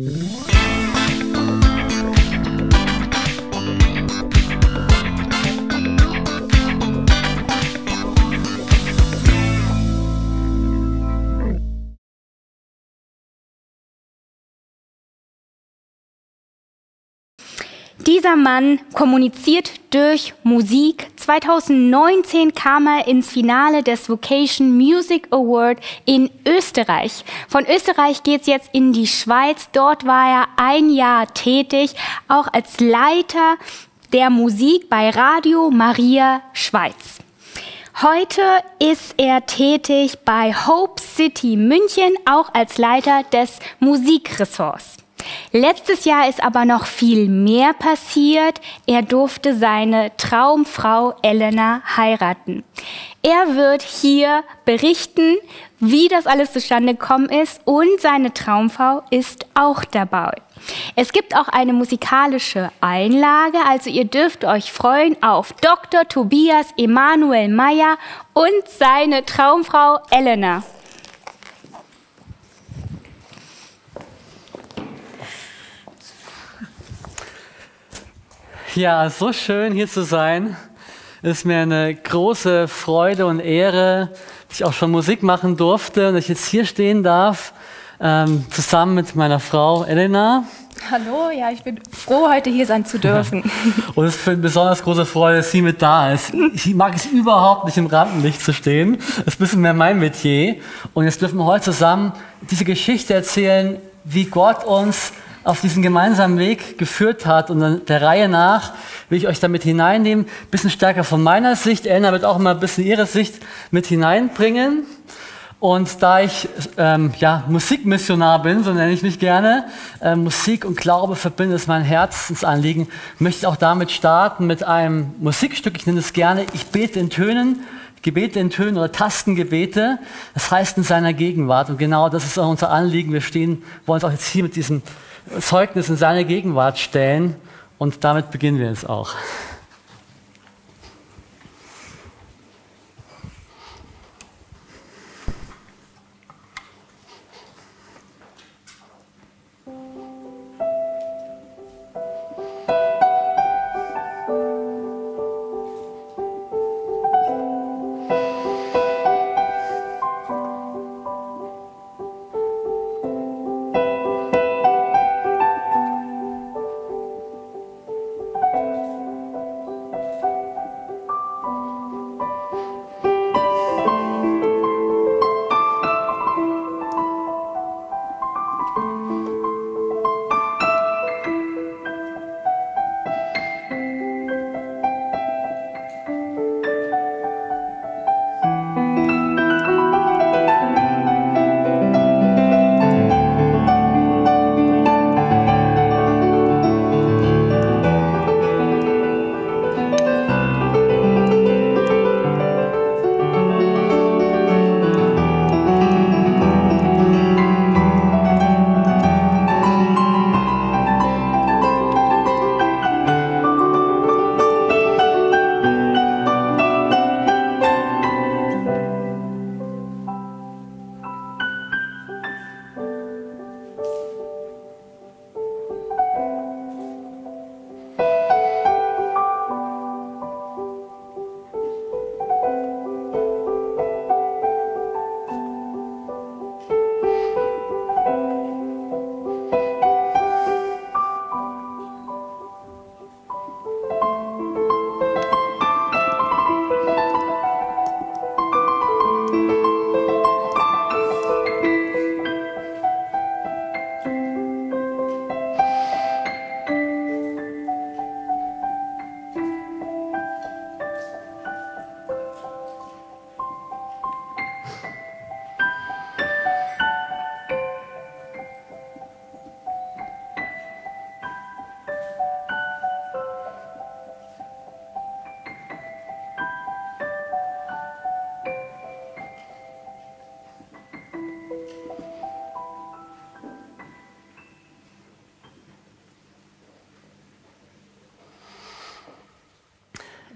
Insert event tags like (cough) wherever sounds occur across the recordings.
Mm-hmm. Dieser Mann kommuniziert durch Musik. 2019 kam er ins Finale des Vocation Music Award in Österreich. Von Österreich geht es jetzt in die Schweiz. Dort war er ein Jahr tätig, auch als Leiter der Musik bei Radio Maria Schweiz. Heute ist er tätig bei Hope City München, auch als Leiter des Musikressorts. Letztes Jahr ist aber noch viel mehr passiert. Er durfte seine Traumfrau Elena heiraten. Er wird hier berichten, wie das alles zustande gekommen ist und seine Traumfrau ist auch dabei. Es gibt auch eine musikalische Einlage, also ihr dürft euch freuen auf Dr. Tobias Emanuel Meyer und seine Traumfrau Elena. Ja, so schön hier zu sein. Ist mir eine große Freude und Ehre, dass ich auch schon Musik machen durfte und dass ich jetzt hier stehen darf, ähm, zusammen mit meiner Frau Elena. Hallo, ja, ich bin froh, heute hier sein zu dürfen. (laughs) und es ist eine besonders große Freude, dass sie mit da ist. Ich mag es überhaupt nicht im Rampenlicht zu stehen. Das ist ein bisschen mehr mein Metier. Und jetzt dürfen wir heute zusammen diese Geschichte erzählen, wie Gott uns auf diesen gemeinsamen Weg geführt hat. Und der Reihe nach will ich euch damit hineinnehmen, ein bisschen stärker von meiner Sicht. Elna wird auch mal ein bisschen ihre Sicht mit hineinbringen. Und da ich ähm, ja, Musikmissionar bin, so nenne ich mich gerne, äh, Musik und Glaube verbindet ist mein Herzensanliegen, möchte ich auch damit starten mit einem Musikstück. Ich nenne es gerne Ich bete in Tönen. Gebete in Tönen oder Tastengebete. Das heißt in seiner Gegenwart. Und genau das ist auch unser Anliegen. Wir stehen, wollen uns auch jetzt hier mit diesem Zeugnis in seine Gegenwart stellen. Und damit beginnen wir jetzt auch.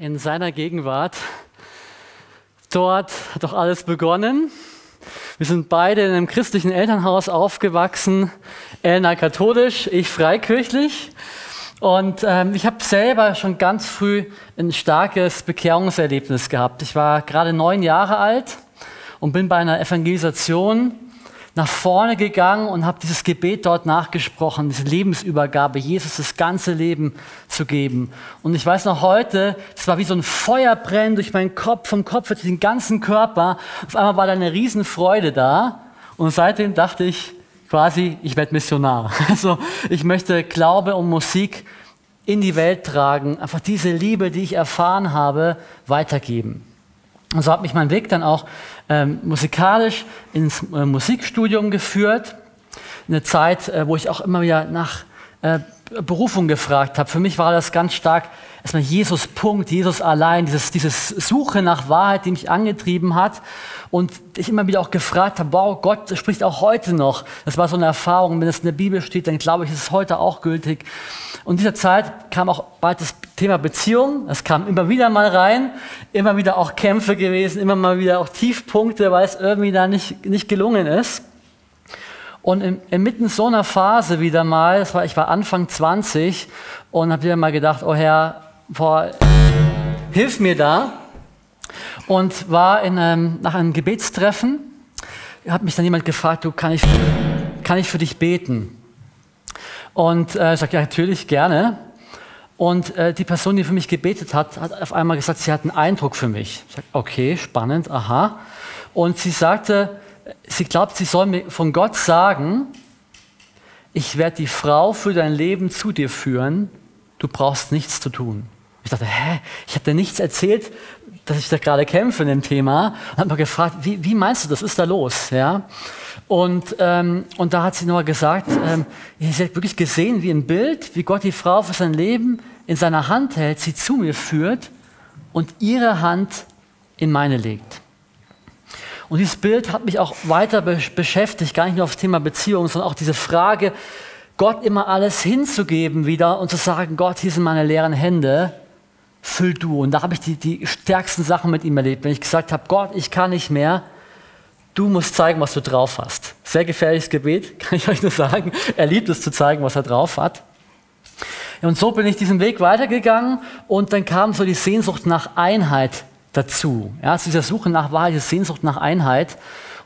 In seiner Gegenwart. Dort hat doch alles begonnen. Wir sind beide in einem christlichen Elternhaus aufgewachsen. Elna katholisch, ich freikirchlich. Und ähm, ich habe selber schon ganz früh ein starkes Bekehrungserlebnis gehabt. Ich war gerade neun Jahre alt und bin bei einer Evangelisation nach vorne gegangen und habe dieses Gebet dort nachgesprochen, diese Lebensübergabe, Jesus das ganze Leben zu geben. Und ich weiß noch heute, es war wie so ein Feuerbrennen durch meinen Kopf, vom Kopf durch den ganzen Körper. Auf einmal war da eine Riesenfreude da. Und seitdem dachte ich quasi, ich werde Missionar. (laughs) Also ich möchte Glaube und Musik in die Welt tragen, einfach diese Liebe, die ich erfahren habe, weitergeben. Und so hat mich mein Weg dann auch ähm, musikalisch ins äh, Musikstudium geführt. Eine Zeit, äh, wo ich auch immer wieder nach äh, Berufung gefragt habe. Für mich war das ganz stark erstmal Jesus Punkt, Jesus allein, dieses, dieses Suche nach Wahrheit, die mich angetrieben hat. Und ich immer wieder auch gefragt habe, wow, Gott spricht auch heute noch. Das war so eine Erfahrung. Wenn es in der Bibel steht, dann glaube ich, ist es heute auch gültig. Und in dieser Zeit kam auch bald das Thema Beziehung. Es kam immer wieder mal rein. Immer wieder auch Kämpfe gewesen, immer mal wieder auch Tiefpunkte, weil es irgendwie da nicht, nicht gelungen ist. Und in, inmitten so einer Phase wieder mal, war, ich war Anfang 20 und habe wieder mal gedacht, oh Herr, boah, hilf mir da. Und war in einem, nach einem Gebetstreffen, hat mich dann jemand gefragt, du, kann ich, kann ich für dich beten? Und äh, ich sagte, ja, natürlich, gerne. Und äh, die Person, die für mich gebetet hat, hat auf einmal gesagt, sie hat einen Eindruck für mich. Ich sagte, okay, spannend, aha. Und sie sagte, sie glaubt, sie soll mir von Gott sagen, ich werde die Frau für dein Leben zu dir führen, du brauchst nichts zu tun. Ich dachte, hä, ich habe dir nichts erzählt, dass ich da gerade kämpfe in dem Thema. Und habe mal gefragt, wie, wie, meinst du, das ist da los? Ja? Und, ähm, und da hat sie nochmal gesagt, ähm, sie hat wirklich gesehen, wie ein Bild, wie Gott die Frau für sein Leben in seiner Hand hält, sie zu mir führt und ihre Hand in meine legt. Und dieses Bild hat mich auch weiter be beschäftigt, gar nicht nur auf das Thema Beziehung, sondern auch diese Frage, Gott immer alles hinzugeben wieder und zu sagen, Gott, hier sind meine leeren Hände, füll du. Und da habe ich die, die stärksten Sachen mit ihm erlebt, wenn ich gesagt habe, Gott, ich kann nicht mehr, du musst zeigen, was du drauf hast. Sehr gefährliches Gebet, (laughs) kann ich euch nur sagen. Er liebt es zu zeigen, was er drauf hat. Und so bin ich diesen Weg weitergegangen und dann kam so die Sehnsucht nach Einheit dazu. Ja, zu dieser Suche nach Wahrheit, diese Sehnsucht nach Einheit.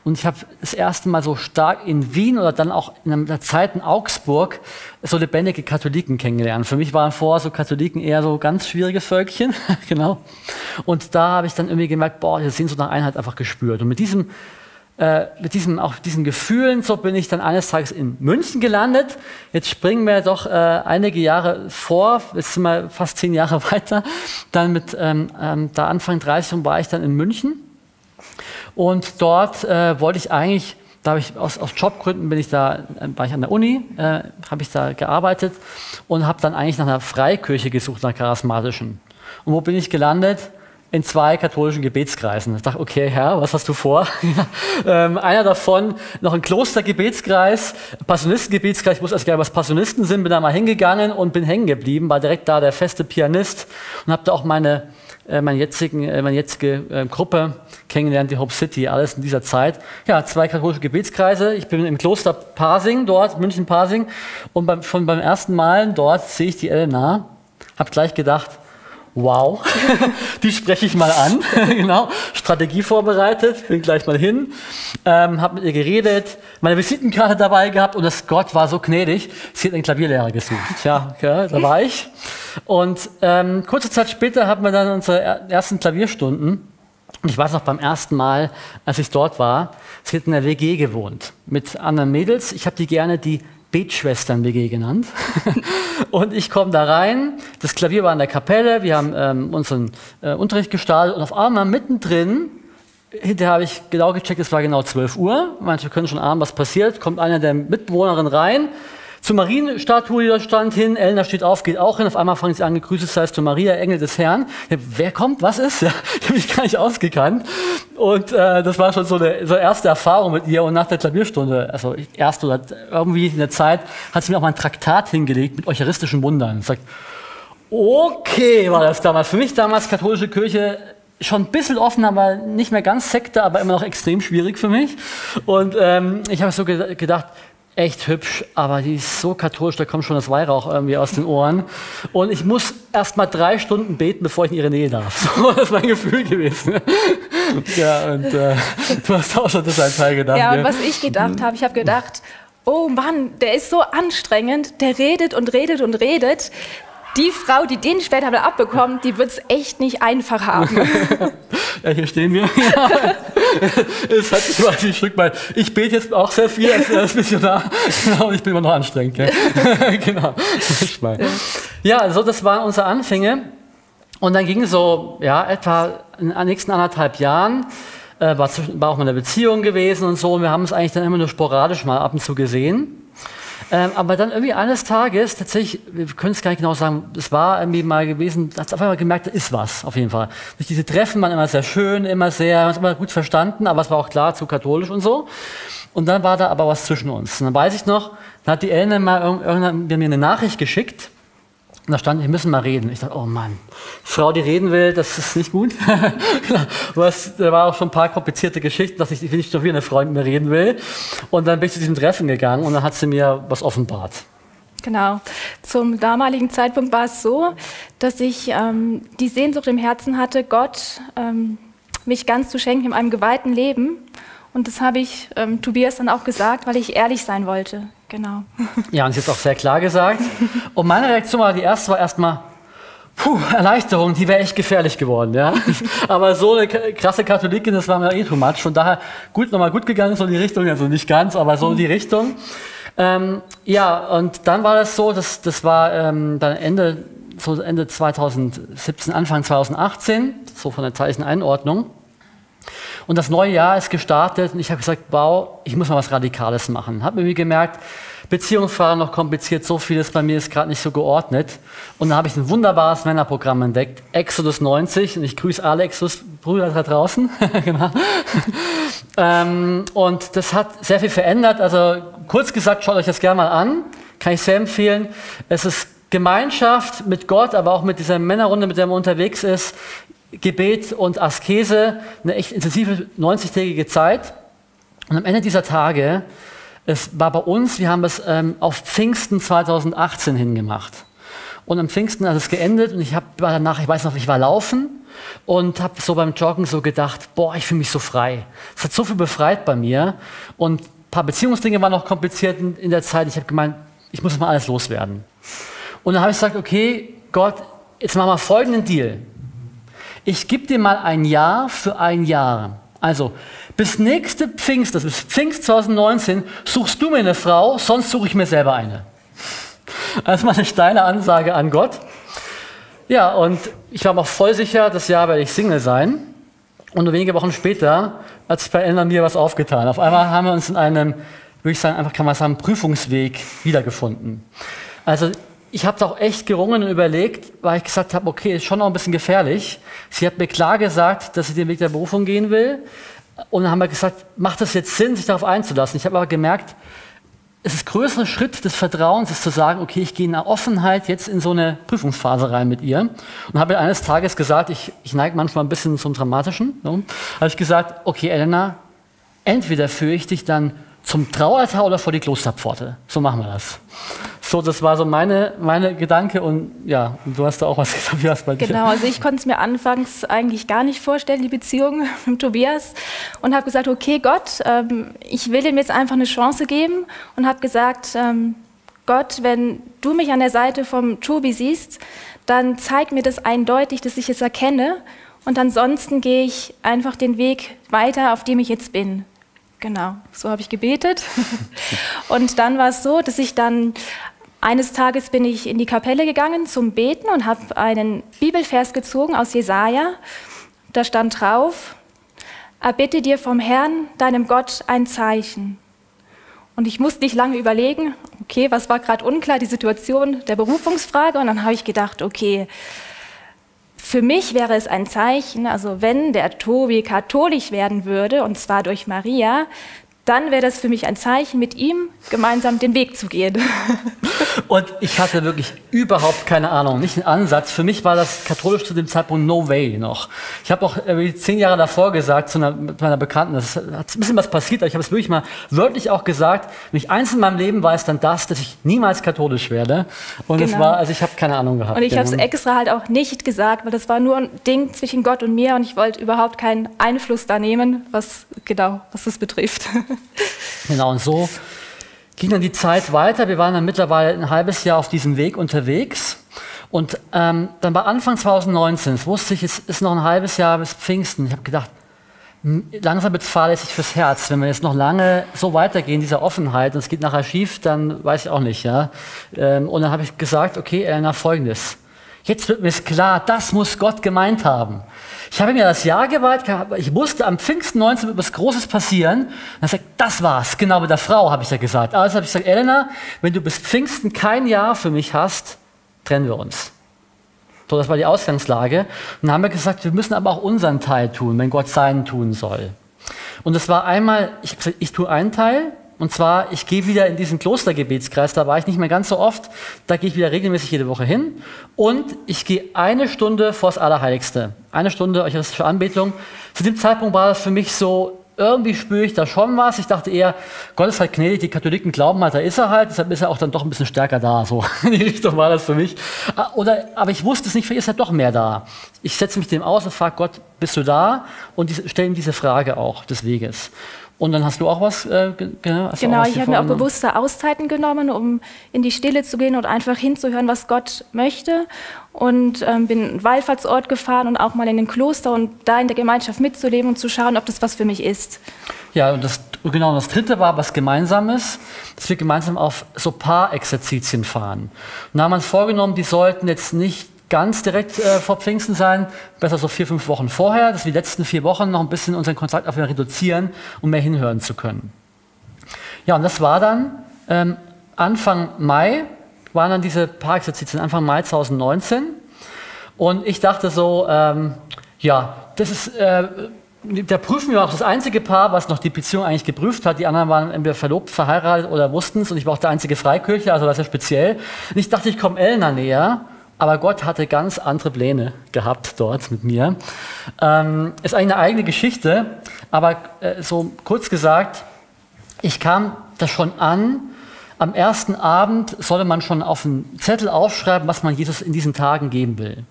Und ich habe das erste Mal so stark in Wien oder dann auch in der Zeit in Augsburg so lebendige Katholiken kennengelernt. Für mich waren vorher so Katholiken eher so ganz schwierige Völkchen, (laughs) genau. Und da habe ich dann irgendwie gemerkt, boah, diese Sehnsucht nach Einheit einfach gespürt. Und mit diesem äh, mit diesem, auch diesen Gefühlen, so bin ich dann eines Tages in München gelandet. Jetzt springen wir doch äh, einige Jahre vor, jetzt sind wir fast zehn Jahre (laughs) weiter. Dann mit, ähm, ähm, da Anfang 30 war ich dann in München. Und dort äh, wollte ich eigentlich, da ich aus, aus Jobgründen bin ich da, äh, war ich an der Uni, äh, habe ich da gearbeitet und habe dann eigentlich nach einer Freikirche gesucht, nach charismatischen. Und wo bin ich gelandet? in zwei katholischen Gebetskreisen. Ich dachte, okay, Herr, was hast du vor? (laughs) ähm, einer davon, noch ein Klostergebetskreis, Passionistengebetskreis, ich wusste erst gar nicht, was Passionisten sind, bin da mal hingegangen und bin hängen geblieben, war direkt da der feste Pianist und habe da auch meine, äh, meine, jetzigen, äh, meine jetzige äh, Gruppe kennengelernt, die Hope City, alles in dieser Zeit. Ja, zwei katholische Gebetskreise. Ich bin im Kloster Pasing dort, München-Pasing und beim, schon beim ersten Mal dort sehe ich die Elena, habe gleich gedacht, Wow, (laughs) die spreche ich mal an. (laughs) genau, Strategie vorbereitet, bin gleich mal hin, ähm, habe mit ihr geredet, meine Visitenkarte dabei gehabt und das Gott war so gnädig, sie hat einen Klavierlehrer gesucht. Ja, okay, da war ich. Und ähm, kurze Zeit später hatten wir dann unsere ersten Klavierstunden. Und ich weiß noch beim ersten Mal, als ich dort war, sie hat in der WG gewohnt mit anderen Mädels. Ich habe die gerne die Betschwestern-WG genannt. (laughs) und ich komme da rein, das Klavier war in der Kapelle, wir haben ähm, unseren äh, Unterricht gestartet. Und auf einmal mittendrin, hinterher habe ich genau gecheckt, es war genau 12 Uhr, manche können schon ahnen, was passiert, kommt einer der Mitbewohnerinnen rein, zur Marienstatue, die da stand, hin. Elena steht auf, geht auch hin. Auf einmal fangen sie an, gegrüßet sei es zu Maria, Engel des Herrn. Ja, wer kommt? Was ist? (laughs) Ja, ich habe mich gar nicht ausgekannt. Und äh, das war schon so eine so erste Erfahrung mit ihr. Und nach der Klavierstunde, also erst oder irgendwie in der Zeit, hat sie mir auch mal ein Traktat hingelegt mit eucharistischen Wundern. Sagt, okay, war das damals. Für mich damals katholische Kirche schon ein bisschen offen, aber nicht mehr ganz Sekte, aber immer noch extrem schwierig für mich. Und ähm, ich habe so ge gedacht, echt hübsch, aber die ist so katholisch, da kommt schon das Weihrauch irgendwie aus den Ohren. Und ich muss erst mal drei Stunden beten, bevor ich in ihre Nähe darf. (laughs) So ist mein Gefühl gewesen. (laughs) ja, und äh, du hast auch schon das ein Teil gedacht. Ja, und was ich gedacht habe, ich habe gedacht, oh Mann, der ist so anstrengend, der redet und redet und redet die Frau, die den später wieder abbekommt, die wird es echt nicht einfach haben. (laughs) ja, hier stehen wir. (laughs) es hat sich mal ein Stück weit. Ich bete jetzt auch sehr viel als, als Missionar. Genau, ich bin immer noch anstrengend. (laughs) genau. Ja, also das waren unsere Anfänge. Und dann ging es so, ja, etwa in den nächsten anderthalb Jahren, äh, war, war auch mal eine Beziehung gewesen und so. Und wir haben es eigentlich dann immer nur sporadisch mal ab und zu gesehen. Ähm, aber dann irgendwie eines Tages, tatsächlich, wir können es gar nicht genau sagen, es war irgendwie mal gewesen, hat auf einmal gemerkt, da ist was, auf jeden Fall. Durch diese Treffen waren immer sehr schön, immer sehr, haben es immer gut verstanden, aber es war auch klar zu katholisch und so. Und dann war da aber was zwischen uns. Und dann weiß ich noch, da hat die Ellen mal irgendwann mir eine Nachricht geschickt, und da stand, wir müssen mal reden. Ich dachte, oh Mann, Frau, die reden will, das ist nicht gut. (laughs) Was, da war auch schon ein paar komplizierte Geschichten, dass ich, ich nicht noch wie eine Frau mit mir reden will. Und dann bin ich zu diesem Treffen gegangen und dann hat sie mir was offenbart. Genau. Zum damaligen Zeitpunkt war es so, dass ich ähm, die Sehnsucht im Herzen hatte, Gott ähm, mich ganz zu schenken in einem geweihten Leben. Und das habe ich ähm, Tobias dann auch gesagt, weil ich ehrlich sein wollte. Genau. Ja, und sie ist auch sehr klar gesagt. Und meine Reaktion war, die erste war erstmal, puh, Erleichterung, die wäre echt gefährlich geworden, ja. Aber so eine krasse Katholikin, das war mir eh too much. Von daher gut, nochmal gut gegangen, so in die Richtung, also nicht ganz, aber so in die Richtung. Ähm, ja, und dann war das so, dass, das war ähm, dann Ende, so Ende 2017, Anfang 2018, so von der zeitlichen Einordnung. Und das neue Jahr ist gestartet und ich habe gesagt, wow, ich muss mal was Radikales machen. Habe mir gemerkt, Beziehungsfragen noch kompliziert, so vieles bei mir ist gerade nicht so geordnet. Und dann habe ich ein wunderbares Männerprogramm entdeckt, Exodus 90. Und ich grüße alle Exodus-Brüder da draußen. (laughs) genau. ähm, und das hat sehr viel verändert. Also kurz gesagt, schaut euch das gerne mal an. Kann ich sehr empfehlen. Es ist Gemeinschaft mit Gott, aber auch mit dieser Männerrunde, mit der man unterwegs ist, Gebet und Askese, eine echt intensive 90-tägige Zeit. Und am Ende dieser Tage, es war bei uns, wir haben es ähm, auf Pfingsten 2018 hingemacht. Und am Pfingsten hat es geendet und ich habe danach, ich weiß noch, ich war laufen und habe so beim Joggen so gedacht, boah, ich fühle mich so frei. Es hat so viel befreit bei mir und ein paar Beziehungsdinge waren noch kompliziert in der Zeit. Ich habe gemeint, ich muss mal alles loswerden. Und dann habe ich gesagt, okay, Gott, jetzt machen wir folgenden Deal ich gebe dir mal ein Jahr für ein Jahr. Also, bis nächste Pfingst, das ist Pfingst 2019, suchst du mir eine Frau, sonst suche ich mir selber eine. Also mal eine steile Ansage an Gott. Ja, und ich war mir auch voll sicher, das Jahr werde ich Single sein. Und nur wenige Wochen später hat sich bei Elna mir was aufgetan. Auf einmal haben wir uns in einem, würde ich sagen, einfach kann man sagen, Prüfungsweg wiedergefunden. Also ich habe auch echt gerungen und überlegt, weil ich gesagt habe, okay, ist schon noch ein bisschen gefährlich. Sie hat mir klar gesagt, dass sie den Weg der Berufung gehen will. Und dann haben wir gesagt, macht es jetzt Sinn, sich darauf einzulassen? Ich habe aber gemerkt, es ist größere Schritt des Vertrauens, ist zu sagen, okay, ich gehe in der Offenheit jetzt in so eine Prüfungsphase rein mit ihr. Und habe eines Tages gesagt, ich, ich neige manchmal ein bisschen zum Dramatischen. So, habe ich gesagt, okay, Elena, entweder führe ich dich dann zum Traualtar oder vor die Klosterpforte. So machen wir das. So, das war so meine, meine Gedanke und ja, du hast da auch was (laughs) gesagt, hast bei dir? Genau, also ich konnte es mir anfangs eigentlich gar nicht vorstellen, die Beziehung (laughs) mit Tobias und habe gesagt, okay Gott, ähm, ich will ihm jetzt einfach eine Chance geben und habe gesagt, ähm, Gott, wenn du mich an der Seite vom Tobi siehst, dann zeig mir das eindeutig, dass ich es erkenne und ansonsten gehe ich einfach den Weg weiter, auf dem ich jetzt bin. Genau, so habe ich gebetet. (laughs) Und dann war es so, dass ich dann eines Tages bin ich in die Kapelle gegangen zum Beten und habe einen Bibelvers gezogen aus Jesaja. Da stand drauf: Erbitte dir vom Herrn, deinem Gott, ein Zeichen. Und ich musste nicht lange überlegen, okay, was war gerade unklar, die Situation der Berufungsfrage. Und dann habe ich gedacht, okay, für mich wäre es ein Zeichen, also wenn der Tobi katholisch werden würde, und zwar durch Maria, dann wäre das für mich ein Zeichen, mit ihm gemeinsam den Weg zu gehen. (laughs) Und ich hatte wirklich überhaupt keine Ahnung, nicht einen Ansatz. Für mich war das katholisch zu dem Zeitpunkt no way noch. Ich habe auch äh, zehn Jahre davor gesagt zu einer, meiner Bekannten, das hat ein bisschen was passiert, aber ich habe es wirklich mal wörtlich auch gesagt, wenn ich eins in meinem Leben weiß, dann das, dass ich niemals katholisch werde. Und es Genau. war, also ich habe keine Ahnung gehabt. Und ich habe es extra halt auch nicht gesagt, weil das war nur ein Ding zwischen Gott und mir und ich wollte überhaupt keinen Einfluss da nehmen, was genau, was das betrifft. (laughs) (laughs) Genau, und so ging dann die Zeit weiter. Wir waren dann mittlerweile ein halbes Jahr auf diesem Weg unterwegs. Und ähm, dann war Anfang 2019, das wusste ich, es ist noch ein halbes Jahr bis Pfingsten. Ich habe gedacht, m, langsam wird es fahrlässig fürs Herz. Wenn wir jetzt noch lange so weitergehen, dieser Offenheit, und es geht nachher schief, dann weiß ich auch nicht. Ja? Ähm, und dann habe ich gesagt, okay, Elena, folgendes. Jetzt wird mir klar, das muss Gott gemeint haben. Ich habe mir das Jahr geweiht, ich wusste, am Pfingsten 19 wird was Großes passieren. Dann sagt, das war's, genau mit der Frau, habe ich ja gesagt. Also habe ich gesagt, Elena, wenn du bis Pfingsten kein Jahr für mich hast, trennen wir uns. So, das war die Ausgangslage. Und dann haben wir gesagt, wir müssen aber auch unseren Teil tun, wenn Gott seinen tun soll. Und es war einmal, ich habe gesagt, ich tue einen Teil, und zwar, ich gehe wieder in diesen Klostergebetskreis, da war ich nicht mehr ganz so oft, da gehe ich wieder regelmäßig jede Woche hin. Und ich gehe eine Stunde vors Allerheiligste. Eine Stunde eucharistische Anbetung. Zu dem Zeitpunkt war das für mich so, irgendwie spüre ich da schon was. Ich dachte eher, Gott ist halt gnädig, die Katholiken glauben halt, da ist er halt, deshalb ist er auch dann doch ein bisschen stärker da. So (laughs) in die Richtung war das für mich. Ah, Oder, aber ich wusste es nicht, vielleicht ist er doch mehr da. Ich setze mich dem aus und frage Gott, bist du da? Und stelle ihm diese Frage auch des Weges. Und dann hast du auch was, äh, du Genau, was ich habe mir auch bewusste Auszeiten genommen, um in die Stille zu gehen und einfach hinzuhören, was Gott möchte. Und ähm, bin in einen Wallfahrtsort gefahren und auch mal in den Kloster und da in der Gemeinschaft mitzuleben und zu schauen, ob das was für mich ist. Ja, und das, genau, das dritte war was Gemeinsames, dass wir gemeinsam auf so Paarexerzitien fahren. Und da haben wir uns vorgenommen, die sollten jetzt nicht ganz direkt äh, vor Pfingsten sein, besser so vier, fünf Wochen vorher, dass wir die letzten vier Wochen noch ein bisschen unseren Kontakt auf reduzieren, um mehr hinhören zu können. Ja, und das war dann ähm, Anfang Mai, waren dann diese Paarexerzitien, Anfang Mai 2019. Und ich dachte so, ähm, ja, das ist, äh, da prüfen wir auch das einzige Paar, was noch die Beziehung eigentlich geprüft hat. Die anderen waren entweder verlobt, verheiratet oder wussten es. Und ich war auch der einzige Freikirche, also das ist ja speziell. Und ich dachte, ich komme Elna näher. Aber Gott hatte ganz andere Pläne gehabt dort mit mir. Ähm, ist eine eigene Geschichte, aber äh, so kurz gesagt, ich kam da schon an. Am ersten Abend sollte man schon auf einen Zettel aufschreiben, was man Jesus in diesen Tagen geben will.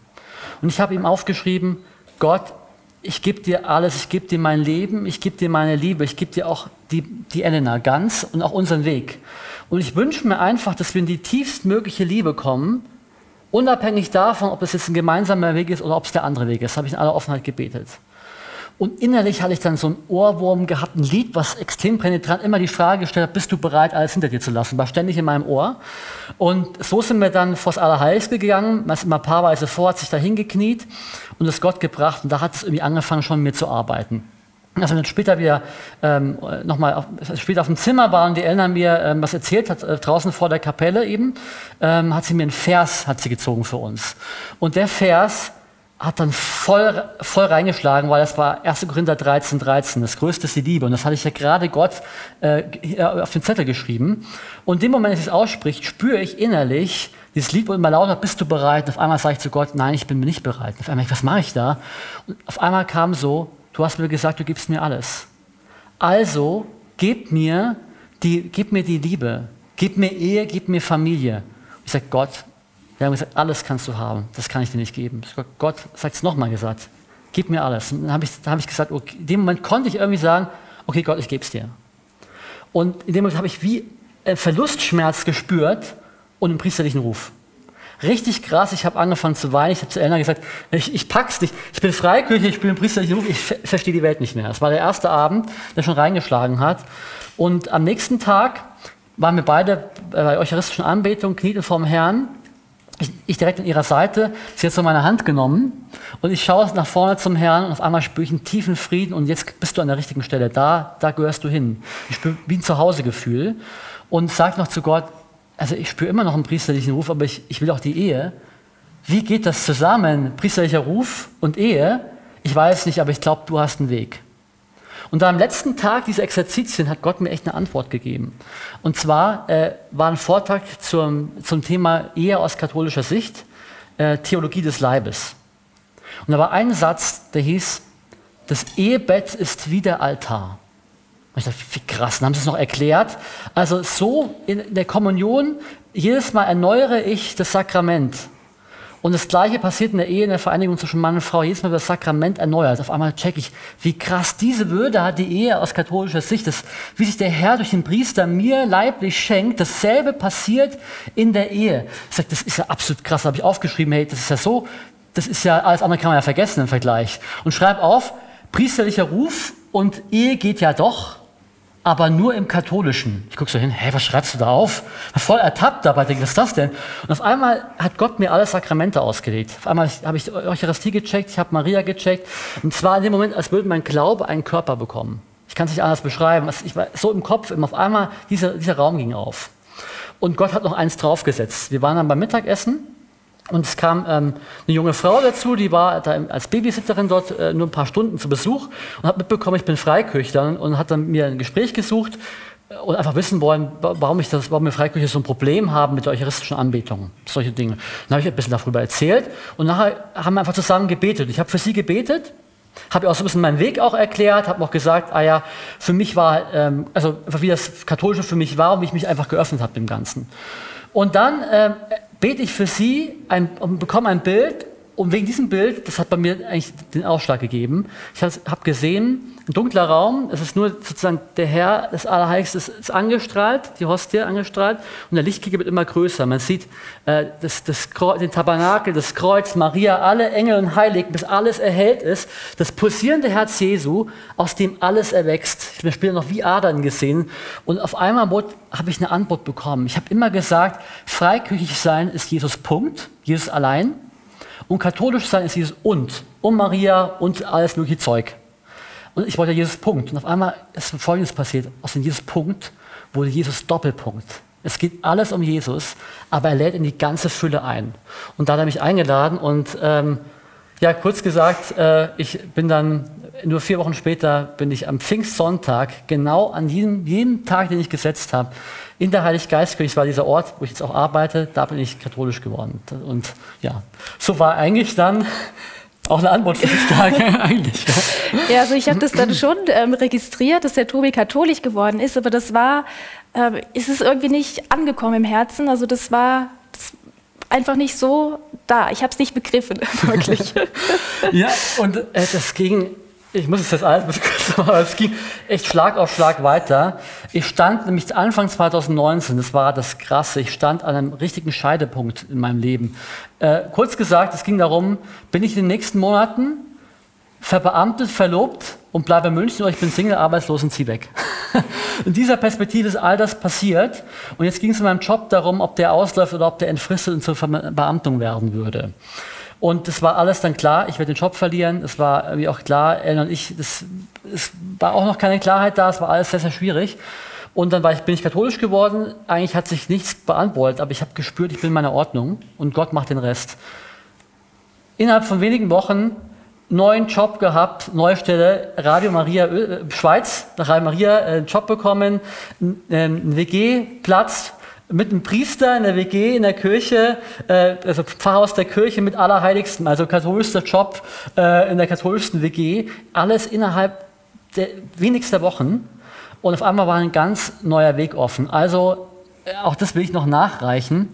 Und ich habe ihm aufgeschrieben, Gott, ich gebe dir alles, ich gebe dir mein Leben, ich gebe dir meine Liebe, ich gebe dir auch die, die Elena ganz und auch unseren Weg. Und ich wünsche mir einfach, dass wir in die tiefstmögliche Liebe kommen, unabhängig davon, ob es jetzt ein gemeinsamer Weg ist oder ob es der andere Weg ist, habe ich in aller Offenheit gebetet. Und innerlich hatte ich dann so einen Ohrwurm gehabt, ein Lied, was extrem penetrant immer die Frage gestellt hat, bist du bereit, alles hinter dir zu lassen? War ständig in meinem Ohr. Und so sind wir dann vors Allerheiligste gegangen, man ist immer paarweise vor, hat sich da hingekniet und es Gott gebracht und da hat es irgendwie angefangen, schon mit mir zu arbeiten. Als wir dann später wieder ähm, nochmal später auf dem Zimmer waren die Eltern mir ähm, was erzählt hat, äh, draußen vor der Kapelle eben, ähm, hat sie mir einen Vers hat sie gezogen für uns. Und der Vers hat dann voll, voll reingeschlagen, weil das war 1. Korinther 13, 13, das Größte ist die Liebe. Und das hatte ich ja gerade Gott äh, auf den Zettel geschrieben. Und in dem Moment, als ich es ausspricht, spüre ich innerlich, dieses Lied wird immer lauter, bist du bereit? Und auf einmal sage ich zu Gott, nein, ich bin mir nicht bereit. Und auf einmal, was mache ich da? Und auf einmal kam so, du hast mir gesagt, du gibst mir alles. Also, gib mir die, gib mir die Liebe, gib mir Ehe, gib mir Familie. Ich sage, Gott, wir haben gesagt, alles kannst du haben, das kann ich dir nicht geben. Sag, Gott, sagt es nochmal gesagt, gib mir alles. Und dann habe ich, hab ich gesagt, okay, in dem Moment konnte ich irgendwie sagen, okay Gott, ich gebe es dir. Und in dem Moment habe ich wie äh, Verlustschmerz gespürt und einen priesterlichen Ruf. Richtig krass, ich habe angefangen zu weinen. Ich habe zu Elena gesagt, ich, ich pack's nicht. Ich bin Freikirche, ich bin Ruf, ich ver verstehe die Welt nicht mehr. Es war der erste Abend, der schon reingeschlagen hat. Und am nächsten Tag waren wir beide bei eucharistischen Anbetung, knieten vorm Herrn. Ich, ich, direkt an ihrer Seite, sie hat so meine Hand genommen und ich schaue nach vorne zum Herrn und auf einmal spüre ich einen tiefen Frieden und jetzt bist du an der richtigen Stelle, da, da gehörst du hin. Ich spüre wie ein Zuhausegefühl und sage noch zu Gott, also ich spüre immer noch einen priesterlichen Ruf, aber ich, ich will auch die Ehe. Wie geht das zusammen, priesterlicher Ruf und Ehe? Ich weiß nicht, aber ich glaube, du hast einen Weg. Und dann am letzten Tag dieser Exerzitien hat Gott mir echt eine Antwort gegeben. Und zwar äh, war ein Vortrag zum, zum Thema Ehe aus katholischer Sicht, äh, Theologie des Leibes. Und da war ein Satz, der hieß, das Ehebett ist wie der Altar. Und ich dachte, wie krass, dann haben sie es noch erklärt. Also so in der Kommunion, jedes Mal erneuere ich das Sakrament. Und das Gleiche passiert in der Ehe, in der Vereinigung zwischen Mann und Frau. Jedes Mal wird das Sakrament erneuert. Auf einmal checke ich, wie krass diese Würde hat die Ehe aus katholischer Sicht. Das, wie sich der Herr durch den Priester mir leiblich schenkt. Dasselbe passiert in der Ehe. Ich sage, das ist ja absolut krass. Da habe ich aufgeschrieben, hey, das ist ja so, das ist ja, alles andere kann man ja vergessen im Vergleich. Und schreib auf, priesterlicher Ruf und Ehe geht ja doch aber nur im Katholischen. Ich gucke so hin, hä, was schreibst du da auf? Voll ertappt dabei, denke, was ist das denn? Und auf einmal hat Gott mir alle Sakramente ausgelegt. Auf einmal habe ich Eucharistie gecheckt, ich habe Maria gecheckt. Und zwar in dem Moment, als würde mein Glaube einen Körper bekommen. Ich kann es nicht anders beschreiben. Ich war so im Kopf, auf einmal dieser, dieser Raum ging auf. Und Gott hat noch eins draufgesetzt. Wir waren dann beim Mittagessen und es kam ähm, eine junge Frau dazu, die war da als Babysitterin dort äh, nur ein paar Stunden zu Besuch und hat mitbekommen, ich bin Freikirchler und hat dann mir ein Gespräch gesucht äh, und einfach wissen wollen, warum, ich das, warum wir Freikirche so ein Problem haben mit der eucharistischen Anbetung, solche Dinge. Dann habe ich ein bisschen darüber erzählt und nachher haben wir einfach zusammen gebetet. Ich habe für sie gebetet, habe auch so ein bisschen meinen Weg auch erklärt, habe noch gesagt, ah ja, für mich war, ähm, also wie das Katholische für mich war und wie ich mich einfach geöffnet habe dem Ganzen. Und dann ähm, bete ich für sie ein, und bekomme ein Bild. Und wegen diesem Bild, das hat bei mir eigentlich den Ausschlag gegeben. Ich habe gesehen, ein dunkler Raum, es ist nur sozusagen der Herr des Allerheiligsten ist, angestrahlt, die Hostie angestrahlt und der Lichtkegel wird immer größer. Man sieht äh, das, das den Tabernakel, das Kreuz, Maria, alle Engel und Heiligen, bis alles erhellt ist. Das pulsierende Herz Jesu, aus dem alles erwächst. Ich habe mir später noch wie Adern gesehen und auf einmal habe ich eine Antwort bekommen. Ich habe immer gesagt, freikirchlich sein ist Jesus Punkt, Jesus allein. Und katholisch sein ist Jesus und, um Maria und alles mögliche Zeug. Und ich wollte Jesus Punkt. Und auf einmal ist Folgendes passiert. Aus dem Jesus Punkt wurde Jesus Doppelpunkt. Es geht alles um Jesus, aber er lädt in die ganze Fülle ein. Und da hat er mich eingeladen und ähm, ja, kurz gesagt, äh, ich bin dann nur vier Wochen später bin ich am Pfingstsonntag genau an jedem, jedem Tag, den ich gesetzt habe, in der Heiliggeistkirche, das war dieser Ort, wo ich jetzt auch arbeite, da bin ich katholisch geworden. Und ja, so war eigentlich dann auch eine Antwort für die Frage (laughs) eigentlich. Ja, also ich habe das dann schon ähm, registriert, dass der Tobi katholisch geworden ist, aber das war, äh, ist es irgendwie nicht angekommen im Herzen. Also das war das einfach nicht so da. Ich habe es nicht begriffen, (laughs) wirklich. ja, und äh, das ging ich muss es jetzt alles machen, aber es ging echt Schlag auf Schlag weiter. Ich stand nämlich Anfang 2019, das war das Krasse, ich stand an einem richtigen Scheidepunkt in meinem Leben. Äh, kurz gesagt, es ging darum, bin ich in den nächsten Monaten verbeamtet, verlobt und bleibe in München oder ich bin Single, arbeitslos und zieh weg. (laughs) in dieser Perspektive ist all das passiert und jetzt ging es in meinem Job darum, ob der ausläuft oder ob der entfristet und zur Verbeamtung werden würde. Und es war alles dann klar, ich werde den Job verlieren. Es war irgendwie auch klar, Ellen und ich, das, es war auch noch keine Klarheit da, es war alles sehr, sehr schwierig. Und dann ich, bin ich katholisch geworden. Eigentlich hat sich nichts beantwortet, aber ich habe gespürt, ich bin in meiner Ordnung und Gott macht den Rest. Innerhalb von wenigen Wochen neuen Job gehabt, neue Stelle, Radio Maria äh, Schweiz, Radio Maria äh, Job bekommen, einen WG-Platz mit einem Priester in der WG, in der Kirche, äh, also Pfarrhaus der Kirche mit Allerheiligsten, also katholischster Job äh, in der katholischsten WG, alles innerhalb der wenigster Wochen. Und auf einmal war ein ganz neuer Weg offen. Also, äh, auch das will ich noch nachreichen.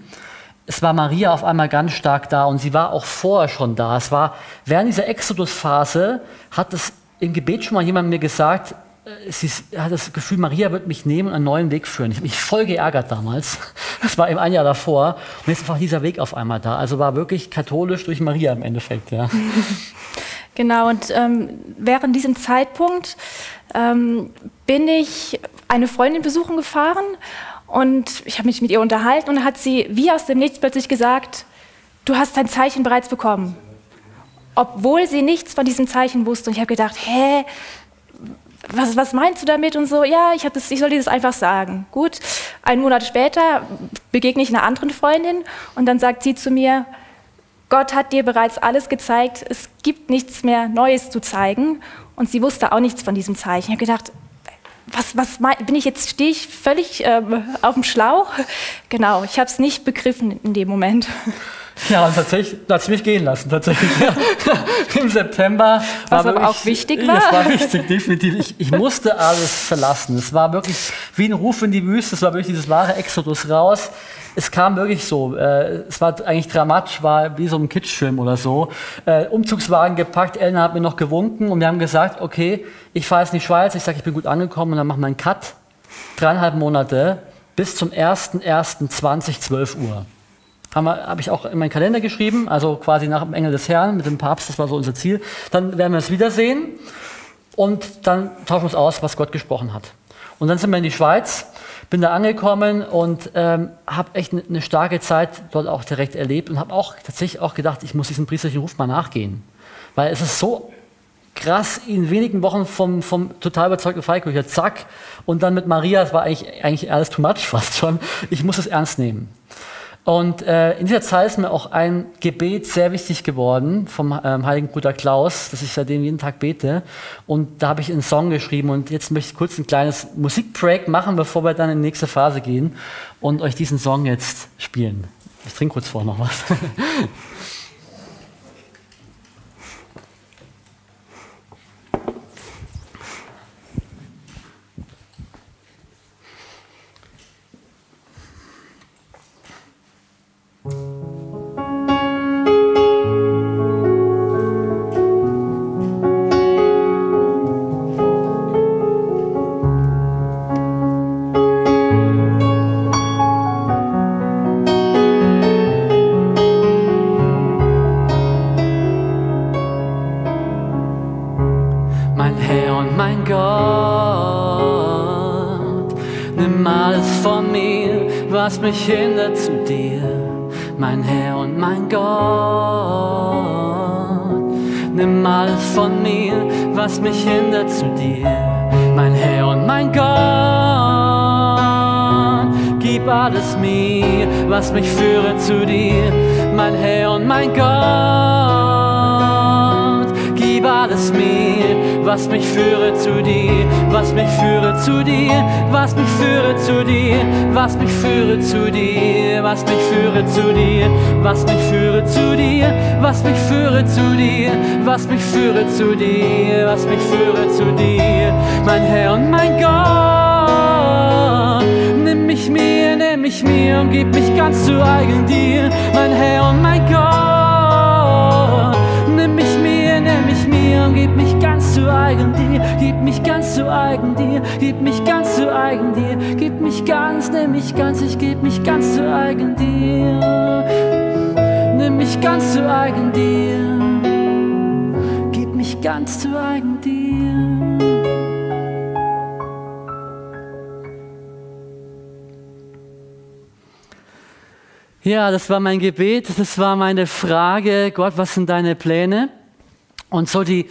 Es war Maria auf einmal ganz stark da und sie war auch vorher schon da. Es war während dieser Exodus-Phase hat es im Gebet schon mal jemand mir gesagt, sie hat das Gefühl, Maria wird mich nehmen und einen neuen Weg führen. Ich habe mich voll geärgert damals. (laughs) Das war eben ein Jahr davor. Und jetzt war dieser Weg auf einmal da. Also war wirklich katholisch durch Maria im Endeffekt. Ja. (laughs) Genau, und ähm, während diesem Zeitpunkt ähm, bin ich eine Freundin besuchen gefahren und ich habe mich mit ihr unterhalten und hat sie wie aus dem Nichts plötzlich gesagt, du hast dein Zeichen bereits bekommen. Obwohl sie nichts von diesem Zeichen wusste. Und ich habe gedacht, hä, was, was meinst du damit und so, ja, ich, das, ich soll dir das einfach sagen. Gut, einen Monat später begegne ich einer anderen Freundin und dann sagt sie zu mir, Gott hat dir bereits alles gezeigt, es gibt nichts mehr Neues zu zeigen Und sie wusste auch nichts von diesem Zeichen. Ich habe gedacht, was, was bin ich jetzt, stehe ich völlig ähm, auf dem Schlauch? Genau, ich habe es nicht begriffen in dem Moment. Ja, und tatsächlich hat sie mich gehen lassen, tatsächlich. (laughs) Im September. Was war aber auch wichtig war. Das war wichtig, definitiv. Ich, ich, musste alles verlassen. Es war wirklich wie ein Ruf in die Wüste. Es war wirklich dieses wahre Exodus raus. Es kam wirklich so. Äh, es war eigentlich dramatisch, war wie so ein Kitschfilm oder so. Äh, Umzugswagen gepackt. Elena hat mir noch gewunken und wir haben gesagt, okay, ich fahre jetzt in die Schweiz. Ich sage, ich bin gut angekommen und dann machen wir einen Cut. Dreieinhalb Monate bis zum 1.1.2012 Uhr habe hab ich auch in meinen Kalender geschrieben, also quasi nach dem Engel des Herrn mit dem Papst, das war so unser Ziel. Dann werden wir es wiedersehen und dann tauschen wir uns aus, was Gott gesprochen hat. Und dann sind wir in die Schweiz, bin da angekommen und ähm, habe echt eine ne starke Zeit dort auch direkt erlebt und habe auch tatsächlich auch gedacht, ich muss diesem priesterlichen Ruf mal nachgehen. Weil es ist so krass, in wenigen Wochen vom, vom total überzeugten Freikircher, zack, und dann mit Maria, das war eigentlich, eigentlich alles too much (laughs) fast schon. Ich muss es ernst nehmen. Und äh, in dieser Zeit ist mir auch ein Gebet sehr wichtig geworden vom ähm, heiligen Bruder Klaus, das ich seitdem jeden Tag bete. Und da habe ich einen Song geschrieben und jetzt möchte ich kurz ein kleines Musikbreak machen, bevor wir dann in die nächste Phase gehen und euch diesen Song jetzt spielen. Ich trinke kurz vor noch was. (laughs) mich hindert zu dir, mein Herr und mein Gott. Nimm alles von mir, was mich hindert zu dir, mein Herr und mein Gott. Gib alles mir, was mich führe zu dir, mein Herr und mein Gott. Alles mir, was mich führe zu dir, was mich führe zu dir, was mich führe zu dir, was mich führe zu dir, was mich führe zu dir, was mich führe zu dir, was mich führe zu dir, was mich führe zu dir, was mich führe zu dir, mein Herr und mein Gott. Nimm mich mir, nimm mich mir und gib mich ganz zu eigen dir, mein Herr und mein Gott. Und gib mich ganz zu eigen dir, gib mich ganz zu eigen dir, gib mich ganz zu eigen dir, gib mich ganz, nimm mich ganz, ich geb mich ganz zu eigen dir. Nimm mich ganz zu eigen dir, gib mich ganz zu eigen dir. Ja, das war mein Gebet, das war meine Frage, Gott, was sind deine Pläne? Und so die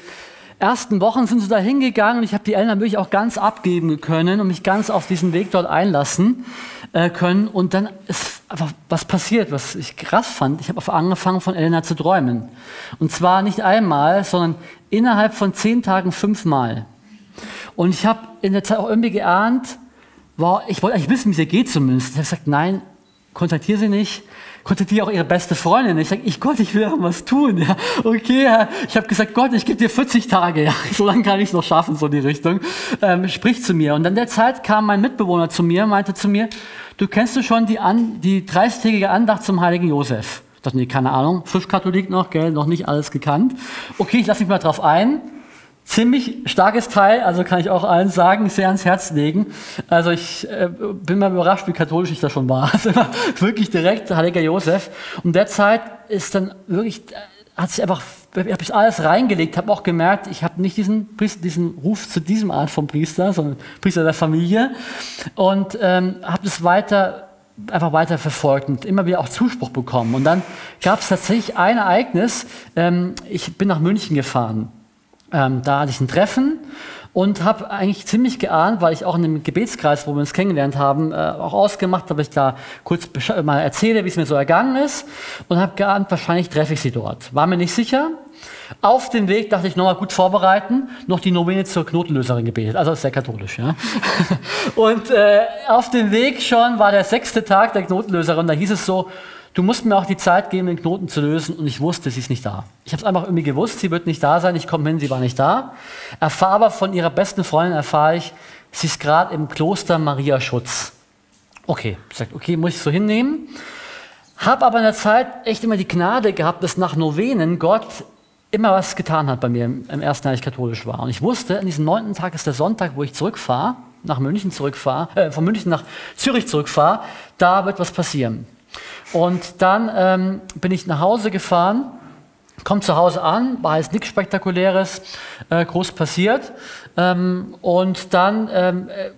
ersten Wochen sind so dahin gegangen und ich habe die Eltern wirklich auch ganz abgeben können und mich ganz auf diesen Weg dort einlassen äh, können. Und dann ist einfach was passiert, was ich krass fand. Ich habe angefangen, von Elena zu träumen. Und zwar nicht einmal, sondern innerhalb von zehn Tagen fünfmal. Und ich habe in der Zeit auch irgendwie geahnt, wow, ich wollte eigentlich wissen, wie es ihr geht zumindest. Ich habe gesagt, nein, kontaktiere sie nicht kontaktiere auch ihre beste Freundin. Ich sage, ich Gott, ich will irgendwas tun. Ja, okay, ich habe gesagt, Gott, ich gebe dir 40 Tage. Ja, (laughs) so lange kann ich es noch schaffen, so die Richtung. Ähm, sprich zu mir. Und in der Zeit kam mein Mitbewohner zu mir, meinte zu mir, du kennst du schon die, An die 30-tägige Andacht zum heiligen Josef? Ich dachte, nee, keine Ahnung, Frischkatholik noch, gell, noch nicht alles gekannt. Okay, ich lasse mich mal drauf ein ziemlich starkes Teil, also kann ich auch allen sagen, sehr ans Herz legen. Also ich äh, bin mal überrascht, wie katholisch ich da schon war. (laughs) Also wirklich direkt, Heiliger Josef. Und derzeit ist dann wirklich, äh, hat sich einfach, habe ich alles reingelegt, habe auch gemerkt, ich habe nicht diesen, Priester, diesen Ruf zu diesem Art von Priester, sondern Priester der Familie. Und ähm, habe das weiter einfach weiter verfolgt und immer wieder auch Zuspruch bekommen. Und dann gab es tatsächlich ein Ereignis. Ähm, ich bin nach München gefahren ähm, da hatte ich ein Treffen und habe eigentlich ziemlich geahnt, weil ich auch in dem Gebetskreis, wo wir uns kennengelernt haben, äh, auch ausgemacht habe, ich da kurz mal erzähle, wie es mir so ergangen ist und habe geahnt, wahrscheinlich treffe ich sie dort. War mir nicht sicher Auf dem Weg dachte ich nochmal gut vorbereiten, noch die Novene zur Knotenlöserin gebetet. Also sehr katholisch, ja. (laughs) Und äh, auf dem Weg schon war der sechste Tag der Knotenlöserin. Da hieß es so, du musst mir auch die Zeit geben, den Knoten zu lösen. Und ich wusste, sie ist nicht da. Ich habe es einfach irgendwie gewusst, sie wird nicht da sein. Ich komme hin, sie war nicht da. Erfahre aber von ihrer besten Freundin, erfahre ich, sie ist gerade im Kloster Maria Schutz. Okay, ich sage, okay, muss ich so hinnehmen. Habe aber in der Zeit echt immer die Gnade gehabt, dass nach Novenen Gott immer was getan hat bei mir im, ersten Jahr, ich katholisch war. Und ich wusste, an diesem neunten Tag ist der Sonntag, wo ich zurückfahre, nach München zurückfahre, äh, von München nach Zürich zurückfahre, da wird was passieren. Und dann ähm, bin ich nach Hause gefahren, komme zu Hause an, war jetzt nichts Spektakuläres, äh, groß passiert. Ähm, und dann ähm, äh,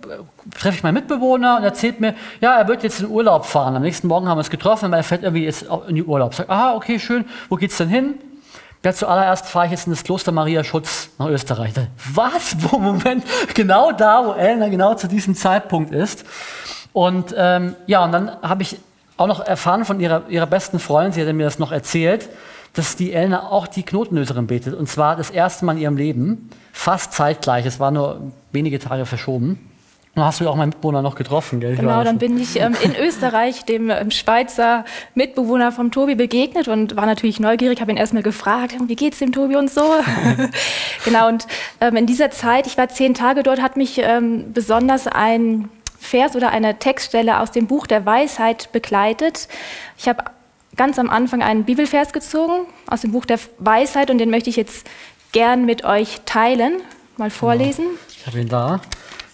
treffe ich meinen Mitbewohner und erzählt mir, ja, er wird jetzt in Urlaub fahren. Am nächsten Morgen haben wir uns getroffen, aber er fährt irgendwie jetzt in die Urlaub. Sagt, aha, okay, schön, wo geht's denn hin? Ja, zuallererst fahre ich jetzt in das Kloster Maria Schutz nach Österreich. Was? (laughs) Wo Moment? Genau da, wo Elena genau zu diesem Zeitpunkt ist. Und ähm, ja, und dann habe ich auch noch erfahren von ihrer, ihrer besten Freundin, sie hat mir das noch erzählt, dass die Elena auch die Knotenlöserin betet. Und zwar das erste Mal in ihrem Leben, fast zeitgleich. Es war nur wenige Tage verschoben. Dann hast du auch meinen Mitbewohner noch getroffen, gell? Genau, dann bin ich ähm, in (laughs) Österreich dem ähm, Schweizer Mitbewohner vom Tobi begegnet und war natürlich neugierig, habe ihn erstmal gefragt, wie geht's dem Tobi und so. (laughs) genau, und ähm, in dieser Zeit, ich war zehn Tage dort, hat mich ähm, besonders ein Vers oder eine Textstelle aus dem Buch der Weisheit begleitet. Ich habe ganz am Anfang einen Bibelvers gezogen aus dem Buch der Weisheit und den möchte ich jetzt gern mit euch teilen, mal vorlesen. Ja, ich habe ihn da.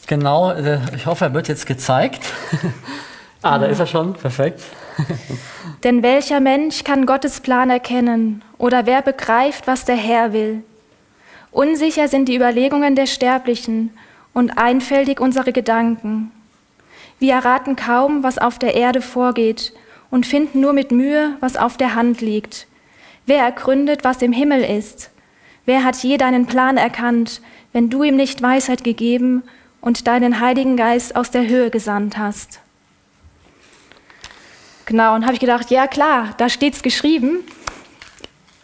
Genau, äh, ich hoffe, er wird jetzt gezeigt. (laughs) ah, da ist er schon, perfekt. (laughs) Denn welcher Mensch kann Gottes Plan erkennen oder wer begreift, was der Herr will? Unsicher sind die Überlegungen der Sterblichen und einfältig unsere Gedanken. Wir erraten kaum, was auf der Erde vorgeht und finden nur mit Mühe, was auf der Hand liegt. Wer ergründet, was im Himmel ist? Wer hat je deinen Plan erkannt, wenn du ihm nicht Weisheit gegeben und deinen Heiligen Geist aus der Höhe gesandt hast. Genau, und habe ich gedacht, ja klar, da steht's geschrieben.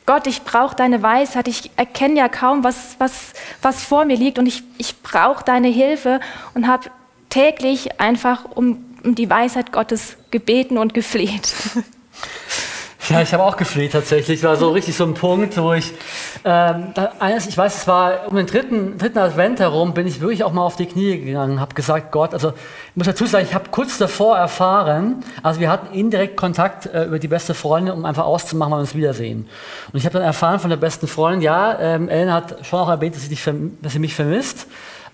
Gott, ich brauche deine Weisheit, ich erkenne ja kaum, was, was, was vor mir liegt und ich, ich brauche deine Hilfe und habe täglich einfach um, um die Weisheit Gottes gebeten und gefleht. (laughs) Ja, ich habe auch gefleht tatsächlich. War so richtig so ein Punkt, wo ich, ähm, eines, ich weiß, es war um den dritten, dritten Advent herum, bin ich wirklich auch mal auf die Knie gegangen, habe gesagt, Gott, also ich muss dazu sagen, ich habe kurz davor erfahren, also wir hatten indirekt Kontakt äh, über die beste Freundin, um einfach auszumachen, wann wir uns wiedersehen. Und ich habe dann erfahren von der besten Freundin, ja, ähm, Ellen hat schon auch erwähnt, dass sie, dich, dass sie mich vermisst,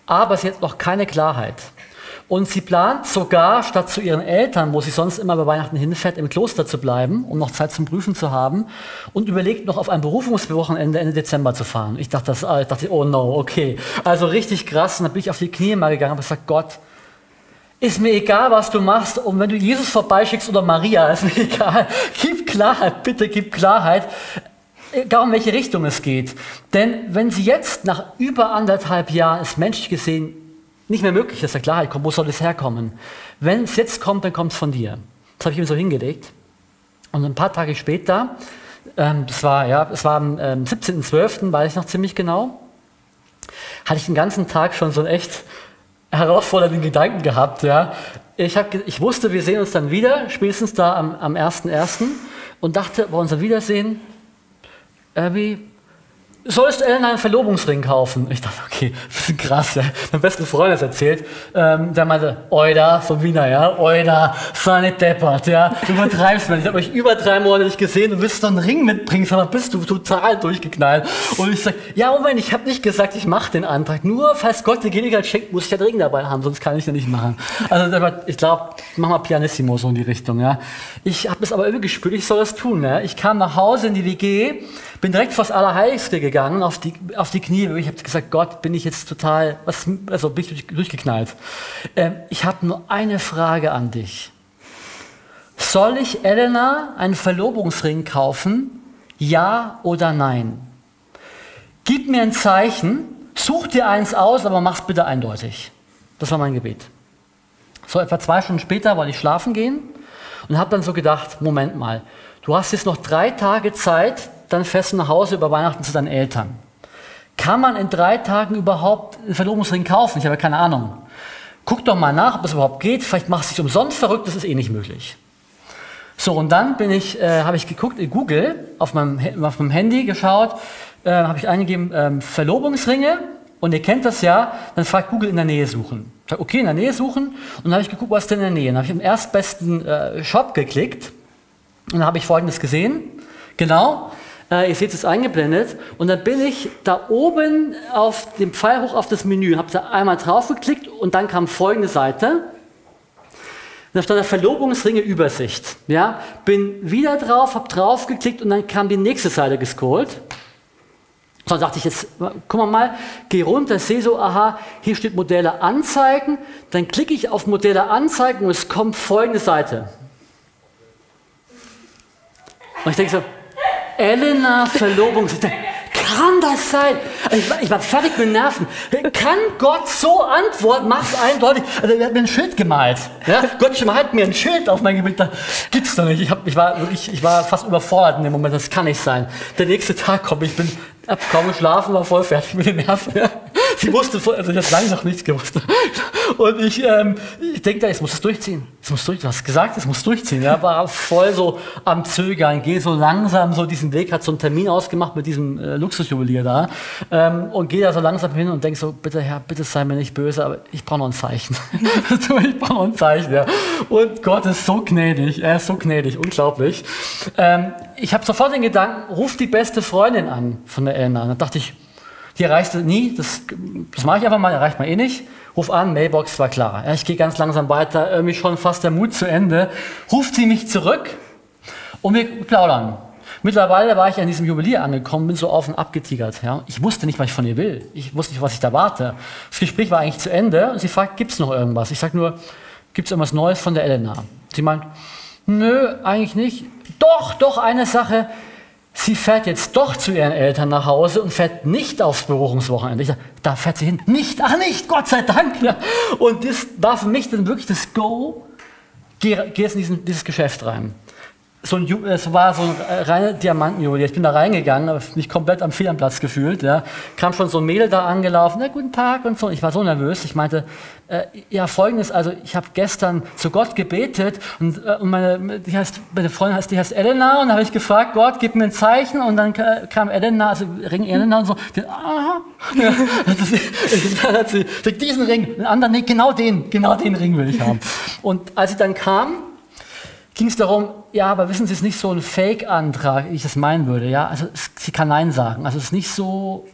aber sie hat noch keine Klarheit. Und sie plant sogar, statt zu ihren Eltern, wo sie sonst immer bei Weihnachten hinfährt, im Kloster zu bleiben, um noch Zeit zum Prüfen zu haben, und überlegt noch auf ein Berufungswochenende Ende Dezember zu fahren. Ich dachte, das, ich dachte, oh no, okay. Also richtig krass. Und dann bin ich auf die Knie mal gegangen und gesagt, Gott, ist mir egal, was du machst. Und wenn du Jesus vorbeischickst oder Maria, (laughs) ist mir egal. Gib Klarheit, bitte gib Klarheit. Egal in welche Richtung es geht. Denn wenn sie jetzt nach über anderthalb Jahren es menschlich gesehen nicht mehr möglich ist, der Klarheit kommt, wo soll es herkommen? Wenn es jetzt kommt, dann kommt es von dir. Das habe ich mir so hingelegt. Und ein paar Tage später, ähm, das war, ja, es war am ähm, 17.12., weiß ich noch ziemlich genau, hatte ich den ganzen Tag schon so einen echt herausfordernden Gedanken gehabt. Ja. Ich, hab, ich wusste, wir sehen uns dann wieder, spätestens da am, am 1.1. und dachte, bei unserem Wiedersehen, irgendwie sollst Ellen einen Verlobungsring kaufen? Ich dachte, okay, das ist krass, ja. Mein bester Freund hat erzählt. Ähm, der meinte, Oida, so Wiener, ja, Oida, nicht deppert, ja. Du übertreibst mir. Ich habe euch über drei Monate nicht gesehen und willst du einen Ring mitbringen, sondern bist du total durchgeknallt. Und ich sag, ja, Moment, ich habe nicht gesagt, ich mache den Antrag. Nur, falls Gott dir Gelegenheit schenkt, muss ich den Ring dabei haben, sonst kann ich den nicht machen. Also, ich glaube, mach mal Pianissimo so in die Richtung, ja. Ich habe es aber irgendwie gespürt, ich soll das tun, ja. Ich kam nach Hause in die WG, bin direkt vors Allerheiligste gegangen, auf die, auf die Knie. Ich habe gesagt, Gott, bin ich jetzt total, was, also bin ich durch, durchgeknallt. Ähm, ich habe nur eine Frage an dich. Soll ich Elena einen Verlobungsring kaufen? Ja oder nein? Gib mir ein Zeichen, such dir eins aus, aber mach's bitte eindeutig. Das war mein Gebet. So etwa zwei Stunden später wollte ich schlafen gehen und habe dann so gedacht, Moment mal, du hast jetzt noch drei Tage Zeit, dann fährst du nach Hause über Weihnachten zu deinen Eltern. Kann man in drei Tagen überhaupt einen Verlobungsring kaufen? Ich habe keine Ahnung. Guck doch mal nach, ob es überhaupt geht. Vielleicht machst du dich umsonst verrückt, das ist eh nicht möglich. So, und dann bin ich, äh, habe ich geguckt in Google, auf meinem, auf meinem Handy geschaut, äh, habe ich eingegeben ähm, Verlobungsringe und ihr kennt das ja, dann fragt Google in der Nähe suchen. Sag, okay, in der Nähe suchen und dann habe ich geguckt, was ist denn in der Nähe. Dann habe ich im erstbesten äh, Shop geklickt und dann habe ich folgendes gesehen. Genau, äh, ihr seht es eingeblendet und dann bin ich da oben auf dem Pfeil hoch auf das Menü, habe da einmal drauf geklickt und dann kam folgende Seite. Da stand da Verlobungsringe Übersicht. Ja, bin wieder drauf, habe drauf geklickt und dann kam die nächste Seite gescrollt. So, dann dachte ich jetzt, guck mal mal, gehe runter, sehe so, aha, hier steht Modelle anzeigen. Dann klicke ich auf Modelle anzeigen und es kommt folgende Seite. Und ich denke so, Elena Verlobungsringe kann das sein? Ich, war, ich war fertig mit Nerven. Kann Gott so antworten? Mach's eindeutig. Also er hat mir ein Schild gemalt. Ja? Gott malt mir ein Schild auf mein Gebiet. Gibt's doch nicht. Ich, hab, ich, war, ich, ich war fast überfordert in dem Moment. Das kann nicht sein. Der nächste Tag kommt, ich bin hab kaum geschlafen, war voll fertig mit den Nerven. Ja. (laughs) Sie wusste, also ich habe lange noch nichts gewusst. Und ich, ähm, ich denke, jetzt muss es durchziehen. Es muss durch, du hast gesagt, es muss durchziehen. Er war voll so am Zögern, gehe so langsam so diesen Weg, hat so einen Termin ausgemacht mit diesem äh, Luxusjuwelier da ähm, und gehe da so langsam hin und denke so, bitte Herr, bitte sei mir nicht böse, aber ich brauche noch ein Zeichen. (laughs) ich brauche noch ein Zeichen, ja. Und Gott ist so gnädig, er ist so gnädig, unglaublich. Ähm, ich habe sofort den Gedanken, ruf die beste Freundin an von der Elna. Dann dachte ich, die erreichst du nie, das, das mache ich einfach mal, erreicht man eh nicht. Ruf an, Mailbox war klar. Ja, ich gehe ganz langsam weiter, irgendwie schon fast der Mut zu Ende. Ruft sie mich zurück und wir plaudern. Mittlerweile war ich an diesem Juwelier angekommen, bin so auf und ab getigert. Ja. Ich wusste nicht, was ich von ihr will. Ich wusste nicht, was ich da warte. Das Gespräch war eigentlich zu Ende und sie fragt, gibt es noch irgendwas? Ich sage nur, gibt es irgendwas Neues von der Elena? Sie meint, nö, eigentlich nicht. Doch, doch, eine Sache, sie fährt jetzt doch zu ihren Eltern nach Hause und fährt nicht aufs Berufungswochenende. Ich sag, da fährt sie hin. Nicht, ach nicht, Gott sei Dank. Ja. Und das war für mich dann wirklich das Go, geh, geh jetzt in diesen, dieses Geschäft rein so ein, es war so ein reiner Diamantenjuwelier. Ich bin da reingegangen, mich komplett am Federnplatz gefühlt. Ja. Kam schon so ein Mädel da angelaufen, na, guten Tag und so. Ich war so nervös. Ich meinte, äh, ja, folgendes, also ich habe gestern zu Gott gebetet und, äh, und meine, die heißt, meine Freundin heißt, die heißt Elena und habe ich gefragt, Gott, gib mir ein Zeichen und dann kam Elena, also Ring Elena und so. Die, aha. (laughs) Ja, diesen Ring, den anderen, nee, genau den, genau den Ring will ich haben. Und als sie dann kam, ging es darum, ja, aber wissen Sie, es ist nicht so ein Fake-Antrag, wie ich das meinen würde. Ja? Also es, sie kann Nein sagen. Also es ist nicht so,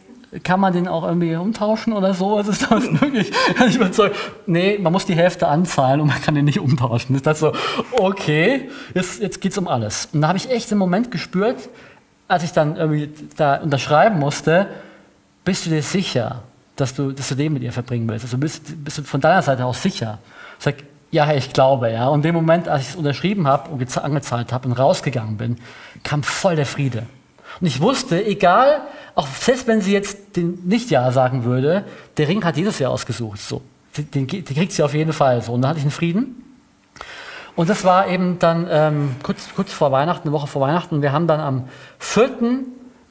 kann man den auch irgendwie umtauschen oder so? Also ist das (laughs) möglich? ich überzeugt, nee, man muss die Hälfte anzahlen und man kann den nicht umtauschen. Ist das so, okay, jetzt, jetzt geht es um alles. Und da habe ich echt einen Moment gespürt, als ich dann irgendwie da unterschreiben musste, bist du dir sicher, dass du das Leben mit ihr verbringen willst? Also bist, bist du von deiner Seite auch sicher? Ich sag, ja, ich glaube, ja. Und in dem Moment, als ich es unterschrieben habe und angezahlt habe und rausgegangen bin, kam voll der Friede. Und ich wusste, egal, auch selbst wenn sie jetzt den nicht Ja sagen würde, der Ring hat jedes Jahr ausgesucht. So, den, den kriegt sie auf jeden Fall. So, und dann hatte ich einen Frieden. Und das war eben dann ähm, kurz, kurz vor Weihnachten, eine Woche vor Weihnachten. Wir haben dann am 4.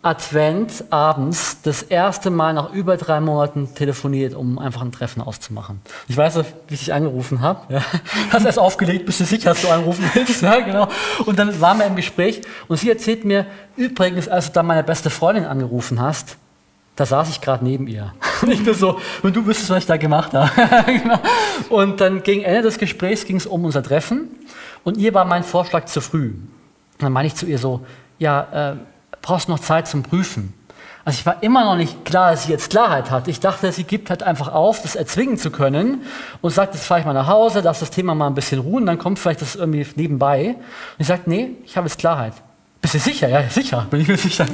Advent abends das erste Mal nach über drei Monaten telefoniert, um einfach ein Treffen auszumachen. Ich weiß wie ich dich angerufen habe. Ja. Hast erst aufgelegt, bist du sicher, dass du anrufen willst. Ja, genau. Und dann waren wir im Gespräch und sie erzählt mir, übrigens, als du dann meine beste Freundin angerufen hast, da saß ich gerade neben ihr. Und ich bin so, und du wüsstest, was ich da gemacht habe. (laughs) genau. Und dann gegen Ende des Gesprächs ging es um unser Treffen und ihr war mein Vorschlag zu früh. Und dann meine ich zu ihr so, ja, äh, brauchst noch Zeit zum Prüfen. Also ich war immer noch nicht klar, dass sie jetzt Klarheit hat. Ich dachte, sie gibt halt einfach auf, das erzwingen zu können und sagt, jetzt fahre ich mal nach Hause, lass das Thema mal ein bisschen ruhen, dann kommt vielleicht das irgendwie nebenbei. Und ich sage, nee, ich habe jetzt Klarheit. Bist du sicher? Ja, sicher, bin ich mir sicher.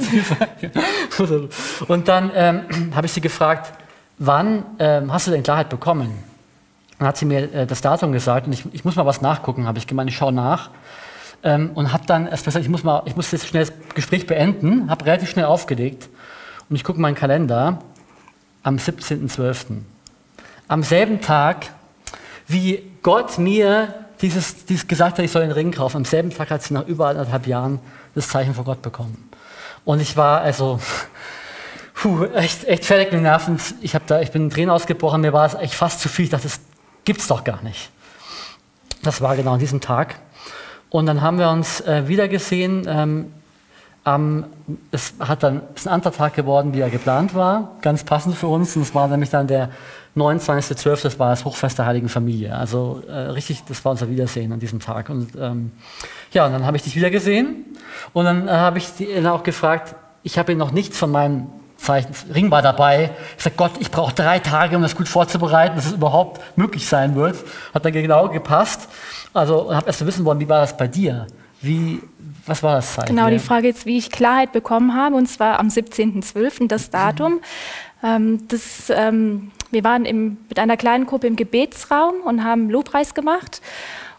(laughs) und dann ähm, (clears throat) habe ich sie gefragt, wann ähm, hast du denn Klarheit bekommen? Dann hat sie mir äh, das Datum gesagt und ich, ich muss mal was nachgucken, habe ich gemeint, ich schaue nach ähm, und habe dann erst gesagt, ich muss, mal, ich muss jetzt schnell das Gespräch beenden, habe relativ schnell aufgelegt und ich gucke meinen Kalender am 17.12. Am selben Tag, wie Gott mir dieses, dieses gesagt hat, ich soll den Ring kaufen, am selben Tag hat sie nach über anderthalb Jahren das Zeichen von Gott bekommen. Und ich war also puh, echt, echt fertig mit den Nerven. Ich, da, ich bin in Tränen ausgebrochen, mir war es echt fast zu viel. Ich dachte, das gibt's doch gar nicht. Das war genau an diesem Tag. Und dann haben wir uns äh, wiedergesehen. Ähm, ähm, es hat dann, ist ein anderer Tag geworden, wie er geplant war, ganz passend für uns. Und es war nämlich dann der 29.12., das war das Hochfest der Heiligen Familie. Also äh, richtig, das war unser Wiedersehen an diesem Tag. Und ähm, ja, und dann habe ich dich wiedergesehen. Und dann äh, habe ich ihn auch gefragt, ich habe ihn noch nichts von meinem Zeichen, Ring war dabei. Ich sage, Gott, ich brauche drei Tage, um das gut vorzubereiten, dass es überhaupt möglich sein wird. Hat dann genau gepasst. Also habe erst wissen wollen, wie war das bei dir? Wie, was war das Zeichen? Genau, die Frage ist, wie ich Klarheit bekommen habe, und zwar am 17.12., das Datum. Ähm, das, ähm, wir waren im, mit einer kleinen Gruppe im Gebetsraum und haben Lobpreis gemacht.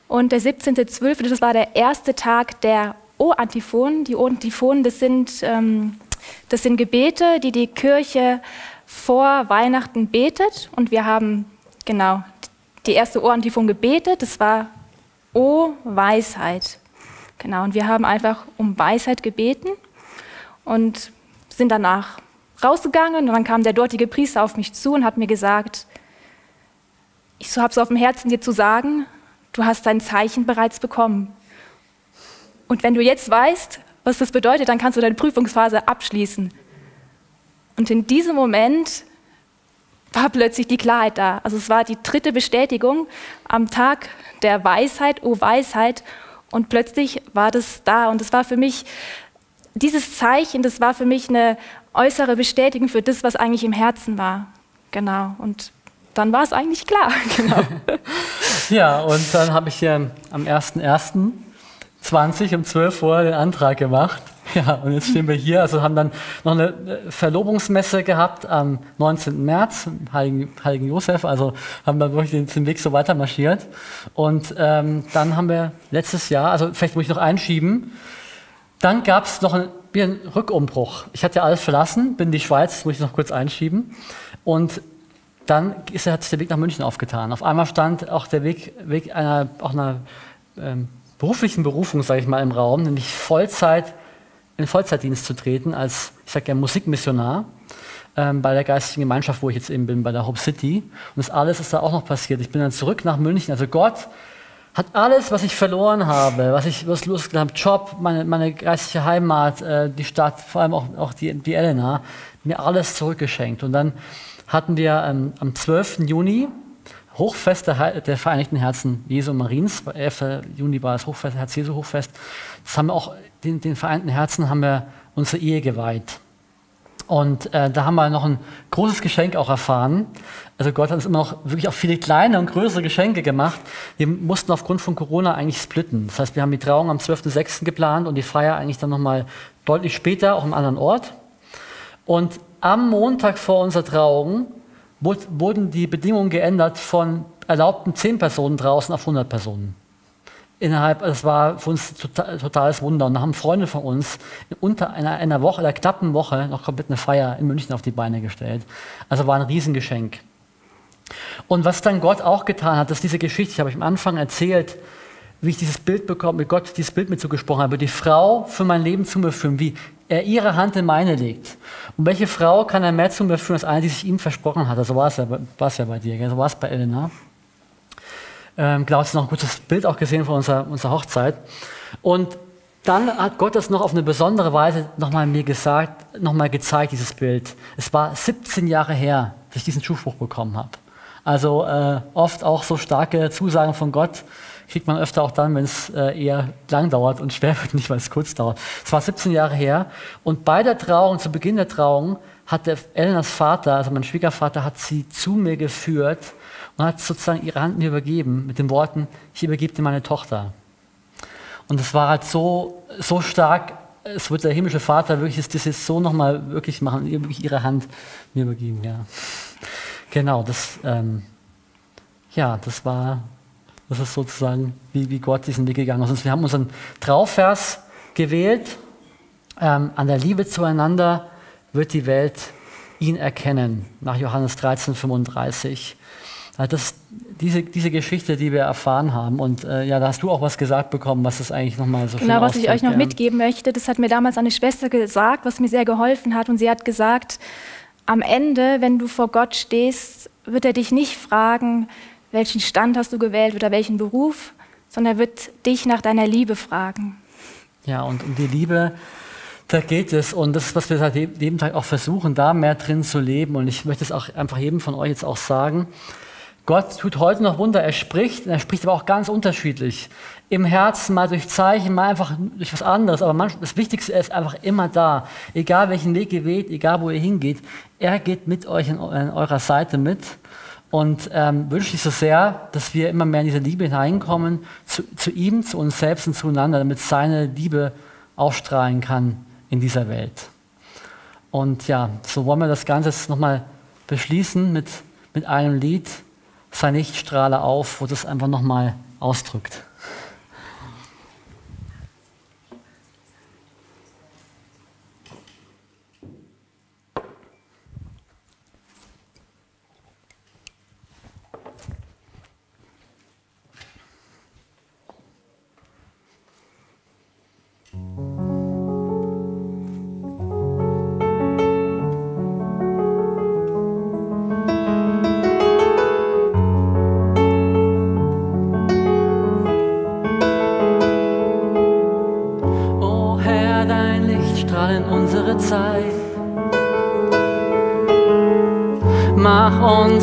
Und der 17.12., das war der erste Tag der O-Antiphonen. Die O-Antiphonen, das sind, ähm, das sind Gebete, die die Kirche vor Weihnachten betet. Und wir haben, genau, die erste O-Antiphon gebetet. Das war O Weisheit. Genau, und wir haben einfach um Weisheit gebeten und sind danach rausgegangen und dann kam der dortige Priester auf mich zu und hat mir gesagt, ich habe es auf dem Herzen dir zu sagen, du hast dein Zeichen bereits bekommen. Und wenn du jetzt weißt, was das bedeutet, dann kannst du deine Prüfungsphase abschließen. Und in diesem Moment war plötzlich die Klarheit da. Also es war die dritte Bestätigung am Tag der Weisheit, oh Weisheit. Und plötzlich war das da. Und es war für mich, dieses Zeichen, das war für mich eine äußere Bestätigung für das, was eigentlich im Herzen war. Genau. Und dann war es eigentlich klar. (laughs) Genau. (laughs) ja, und dann habe ich hier am 1.1.20 um 12 Uhr den Antrag gemacht (laughs) Ja, und jetzt stehen wir hier, also haben dann noch eine Verlobungsmesse gehabt am 19. März, Heiligen, Heiligen Josef, also haben wir wirklich den, den Weg so weiter marschiert. Und ähm, dann haben wir letztes Jahr, also vielleicht muss ich noch einschieben, dann gab es noch einen, einen Rückumbruch. Ich hatte ja alles verlassen, bin in die Schweiz, das muss ich noch kurz einschieben. Und dann ist, hat sich der Weg nach München aufgetan. Auf einmal stand auch der Weg, Weg einer, auch einer ähm, beruflichen Berufung, sage ich mal, im Raum, nämlich Vollzeit in Vollzeitdienst zu treten als, ich sage gerne, Musikmissionar ähm, bei der geistigen Gemeinschaft, wo ich jetzt eben bin, bei der Hope City. Und das alles ist da auch noch passiert. Ich bin dann zurück nach München. Also Gott hat alles, was ich verloren habe, was ich was losgelassen habe, Job, meine, meine geistige Heimat, äh, die Stadt, vor allem auch, auch die, die Elena, mir alles zurückgeschenkt. Und dann hatten wir ähm, am 12. Juni Hochfest der, der, Vereinigten Herzen Jesu Mariens. 11. Juni war das Hochfest, Herz Jesu Hochfest. Das haben wir auch den, den Vereinten Herzen haben wir unsere Ehe geweiht. Und äh, da haben wir noch ein großes Geschenk auch erfahren. Also Gott hat uns immer noch wirklich auch viele kleine und größere Geschenke gemacht. Wir mussten aufgrund von Corona eigentlich splitten. Das heißt, wir haben die Trauung am 12.06. geplant und die Feier eigentlich dann nochmal deutlich später, auch am anderen Ort. Und am Montag vor unserer Trauung wurden die Bedingungen geändert von erlaubten 10 Personen draußen auf 100 Personen innerhalb, das war für uns total, totales Wunder. Und da haben Freunde von uns unter einer, einer Woche, einer knappen Woche, noch komplett eine Feier in München auf die Beine gestellt. Also war ein Riesengeschenk. Und was dann Gott auch getan hat, dass diese Geschichte, ich habe ich am Anfang erzählt, wie ich dieses Bild bekomme, mit Gott dieses Bild mitzugesprochen habe, die Frau für mein Leben zu mir führen, wie er ihre Hand in meine legt. Und welche Frau kann er mehr zu mir führen als eine, die sich ihm versprochen hat? So also war es ja, ja bei dir, so war es bei Elena. Ähm, Klaus noch ein gutes Bild auch gesehen von unserer, unserer Hochzeit. Und dann hat Gott das noch auf eine besondere Weise nochmal mir gesagt, nochmal gezeigt, dieses Bild. Es war 17 Jahre her, dass ich diesen Zuspruch bekommen habe. Also äh, oft auch so starke Zusagen von Gott kriegt man öfter auch dann, wenn es äh, eher lang dauert und schwer wird, (laughs) nicht weil es kurz dauert. Es war 17 Jahre her und bei der Trauung, zu Beginn der Trauung, hat Elenas Vater, also mein Schwiegervater, hat sie zu mir geführt und hat sozusagen ihre Hand mir übergeben mit den Worten, ich übergebe dir meine Tochter. Und das war halt so, so stark, es wird der himmlische Vater wirklich das jetzt so nochmal wirklich machen, ihr wirklich ihre Hand mir übergeben, ja. Genau, das, ähm, ja, das war, das ist sozusagen, wie, wie Gott diesen Weg gegangen ist. Und wir haben unseren Trauvers gewählt, ähm, an der Liebe zueinander wird die Welt ihn erkennen, nach Johannes 13, 35. Das, diese, diese Geschichte, die wir erfahren haben. Und äh, ja, da hast du auch was gesagt bekommen, was das eigentlich nochmal so Genau, was ich euch noch mitgeben möchte, das hat mir damals eine Schwester gesagt, was mir sehr geholfen hat. Und sie hat gesagt, am Ende, wenn du vor Gott stehst, wird er dich nicht fragen, welchen Stand hast du gewählt oder welchen Beruf, sondern er wird dich nach deiner Liebe fragen. Ja, und um die Liebe, da geht es. Und das ist, was wir seit jedem Tag auch versuchen, da mehr drin zu leben. Und ich möchte es auch einfach jedem von euch jetzt auch sagen. Gott tut heute noch Wunder. Er spricht, er spricht aber auch ganz unterschiedlich. Im Herzen, mal durch Zeichen, mal einfach durch was anderes. Aber manchmal, das Wichtigste ist einfach immer da. Egal welchen Weg ihr weht, egal wo ihr hingeht, er geht mit euch an, eurer Seite mit. Und ähm, wünsche ich so sehr, dass wir immer mehr in diese Liebe hineinkommen, zu, zu ihm, zu uns selbst und zueinander, damit seine Liebe aufstrahlen kann in dieser Welt. Und ja, so wollen wir das Ganze jetzt nochmal beschließen mit, mit einem Lied, Sei nicht strahle auf, wo das einfach nochmal ausdrückt.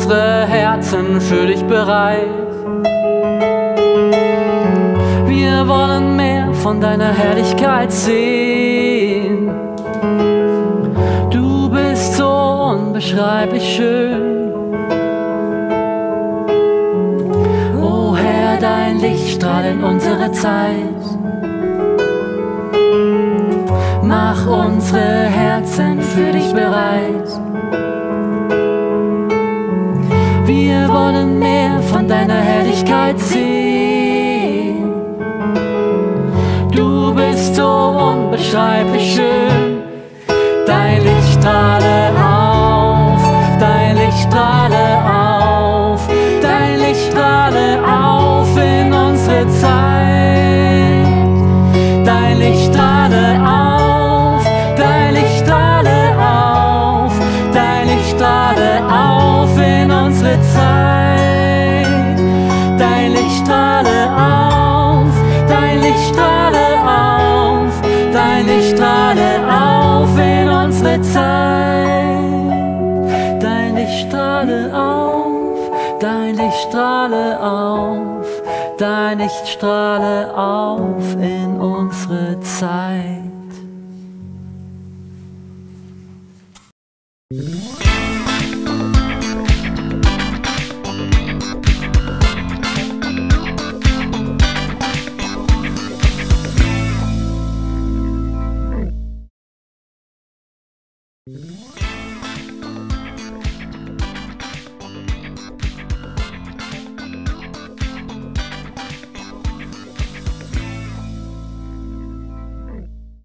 Unsere Herzen für dich bereit. Wir wollen mehr von deiner Herrlichkeit sehen. Du bist so unbeschreiblich schön. O Herr, dein Licht strahlt in unsere Zeit. Mach unsere Herzen für dich bereit. Wir wollen mehr von deiner Herrlichkeit sehen. Du bist so unbeschreiblich schön. Dein Licht strahle strahle auf in unsere Zeit.